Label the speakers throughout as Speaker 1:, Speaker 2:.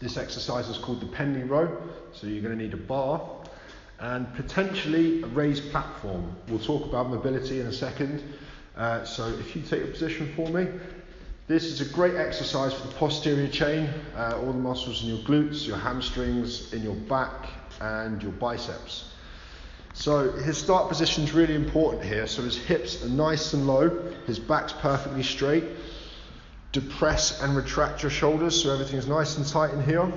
Speaker 1: This exercise is called the Pendlay row. So you're going to need a bar and potentially a raised platform. We'll talk about mobility in a second. Uh, so if you take a position for me, this is a great exercise for the posterior chain, uh, all the muscles in your glutes, your hamstrings, in your back, and your biceps. So his start position is really important here. So his hips are nice and low, his back's perfectly straight. Depress and retract your shoulders so everything's nice and tight in here.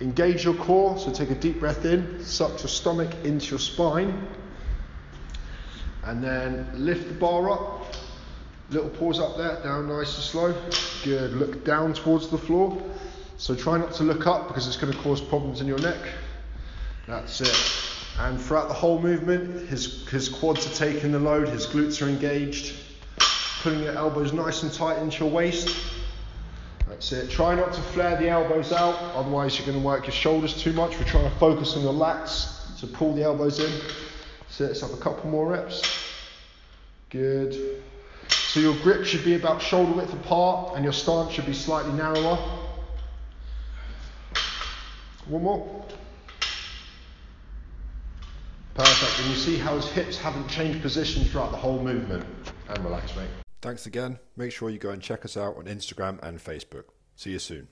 Speaker 1: Engage your core, so take a deep breath in, suck your stomach into your spine, and then lift the bar up. Little pause up there, down nice and slow. Good. Look down towards the floor. So try not to look up because it's going to cause problems in your neck. That's it. And throughout the whole movement, his, his quads are taking the load, his glutes are engaged. Putting your elbows nice and tight into your waist. That's it. Try not to flare the elbows out, otherwise you're going to work your shoulders too much. We're trying to focus on your lats, so pull the elbows in. So let's have a couple more reps. Good. So your grip should be about shoulder width apart and your stance should be slightly narrower. One more. Perfect. And you see how his hips haven't changed position throughout the whole movement. And relax, mate.
Speaker 2: Thanks again. Make sure you go and check us out on Instagram and Facebook. See you soon.